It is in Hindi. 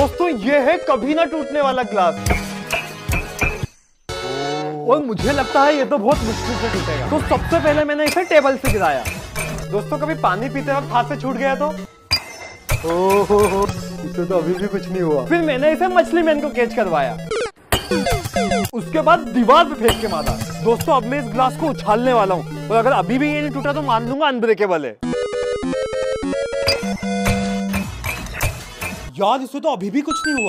दोस्तों, ये है कभी ना टूटने वाला ग्लास और मुझे लगता है ये तो बहुत मुश्किल से टूटेगा। तो सबसे पहले मैंने इसे टेबल से गिराया। दोस्तों, कभी पानी पीते वक्त हाथ से छूट गया तो? इसे तो अभी भी कुछ नहीं हुआ। फिर मैंने इसे मछली मैन को कैच करवाया। उसके बाद दीवार पे फेंक के मारा। दोस्तों, अब मैं इस ग्लास को उछालने वाला हूँ। और अगर अभी भी ये नहीं टूटा तो मान लूँगा अनब्रेकेबल है यार इसमें तो अभी भी कुछ नहीं हुआ।